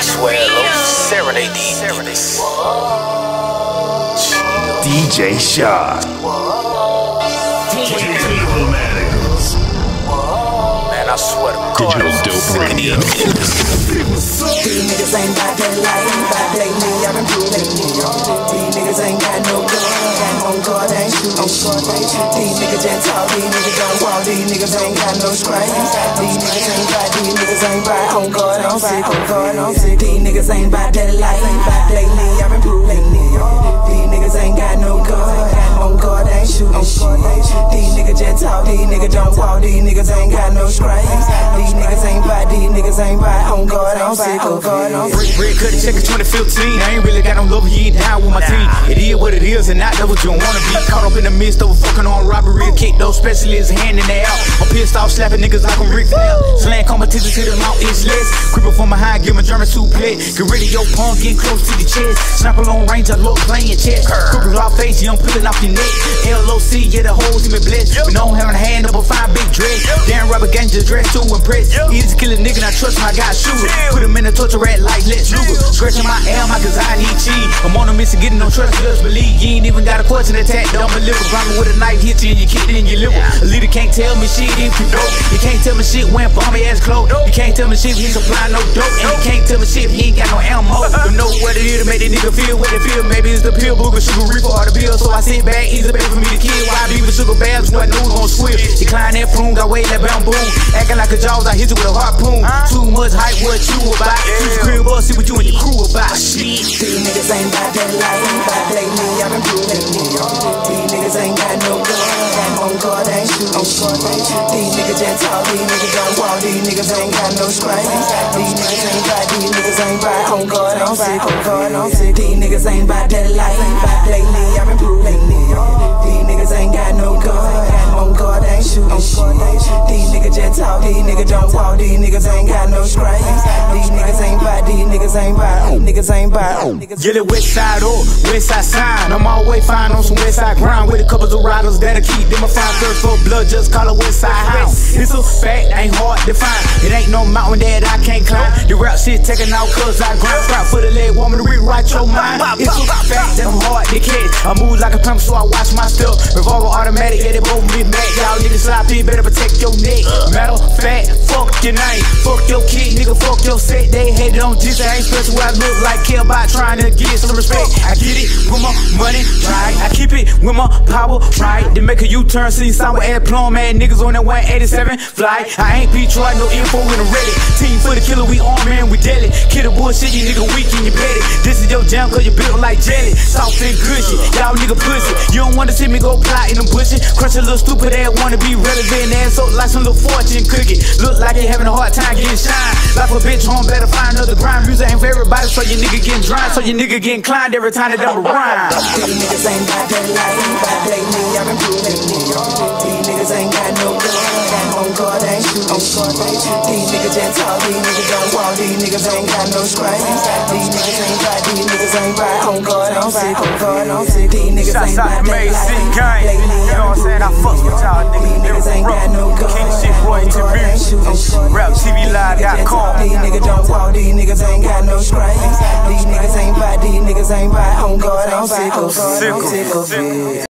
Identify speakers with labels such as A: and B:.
A: low. Serenade.
B: DJ Shad.
A: Man, I.
C: Digital Dope Radio.
A: these niggas.
D: Ain't bout that life, bout lately I've been proving These niggas ain't got no guard ain't shooting These niggas just talk, these niggas don't walk, these niggas ain't got no strength These niggas ain't bout, these niggas ain't bout, on guard I'm sick, on guard I'm sick These niggas ain't bout that life, bout lately I've been proving These niggas ain't got no gun, on guard ain't shooting These niggas just talk, these niggas don't walk, these niggas ain't got no strength These niggas ain't bout, these niggas ain't bout, on guard I'm sick, on oh, guard I'm sick
E: Red, red cut check in 2015. I ain't really got no love, you ain't down with my team. It is what it is, and not that what you don't wanna be. Caught up in the midst of a fucking on robbery. Kick those specialists hand in their out. I'm pissed off, slapping niggas like I'm Ric Flair. Slang competition to the mount is less. Creeping from behind, give a German suplex. Get rid of your palm, getting close to the chest. Sniper long range, I look playing chess. Crooked raw face, young pulling off your neck. LOC, yeah, the hoes in me blessed. But no having a hand up a fine big dress. Damn rubber gang just dressed to impress. Easy kill a nigga, I trust my guy shooter. Put him in a torture rat like Lex Luger. Scratching my L, my cause I need. I'm on a mission, getting no trust, just believe. You ain't even got a question attack, don't deliver. Rhyming with a knife, hit you and you kick it in your liver. A leader can't tell me shit if you dope. You can't tell me shit when bummy ass clothes. You can't tell me shit if he supplying no dope. And you can't tell me shit if he ain't got no ammo. You know what it is to make the nigga feel what they feel. Maybe it's the pill, booger, sugar, reaper, or the bill. So I sit back, easy baby for me to kill. Why be with sugar bags, no I know gon' squill. Decline that prune, got weight that bamboo. Acting like a jaws, I hit you with a harpoon. Too much hype, what you about? Use the crib up, see what you and your crew about. Shit.
D: These niggas ain't bout that life, bout lately I've been proving These niggas ain't got no gun, on guard ain't shooting Just talk, these niggas don't walk, these niggas ain't got no strength These niggas ain't niggas ain't bout, on guard I'm sick, on guard I'm sick These niggas ain't bout that life, lately I've been proving These niggas ain't got no gun, on guard ain't shooting These niggas just talk, these niggas don't walk, these niggas ain't got no strength These niggas ain't bout, these niggas ain't bout, niggas ain't niggas
E: Get it west side up, west side sign. I'm always fine on some west side ground with a couple of riders that'll keep them a fine thirst for blood. Just call it west side house. It's a fact, ain't hard to find. It ain't no mountain that I can't climb. The rap shit taking out cause I grind. Strap for the leg, woman rewrite your mind. It's that I'm hard to catch. I move like a pimp, so I watch my step. Revolver automatic, yeah, they both be back. Y'all niggas sloppy, better protect your neck. Of fact, fuck your name, fuck your kid, nigga, fuck your set. They hated on this, I ain't special. I look like care about trying to get some respect. I get it with my money, right? I keep it with my power, right? They make a U-turn, see sour ass plum, man. Niggas on that 187 fly. I ain't Detroit, no info in the ready. Team for the killer, we armed, man, we deadly. Kid the bullshit, you nigga weak and you petty. This is your jam, cause you built like jelly. Soft and cushy, y'all nigga pussy. You don't wanna see me go plot in them bushes. Crush a little stupid ass, wanna be relevant ass, so like some little fortune cookie. Look like they having a hard time getting shine. Like a bitch home, better find another grind. Music ain't for everybody, so your nigga getting dry. So your nigga getting climbed every time they don't rhyme.
D: These niggas ain't got that life, bout lately I've been proving These guard ain't shooting These niggas just talk, these niggas don't walk, these niggas ain't got no strength These niggas ain't got, these niggas ain't right, on guard I'm sick, on guard I'm sick These niggas ain't
E: Shots out
D: got
E: to
D: that
E: Mary
D: life,
E: C.
D: bout
E: Gang.
D: lately
E: You know what I'm saying? I fuck with y'all
D: These
E: niggas.
D: niggas ain't got no gun,
E: King shit, boy,
D: on ain't shooting
E: RapTVLive.com.
D: These niggas don't walk, these niggas ain't got no strength These niggas ain't bout, these niggas ain't right, on guard I'm sick, on guard I'm sick